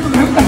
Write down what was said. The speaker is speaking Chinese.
なんか？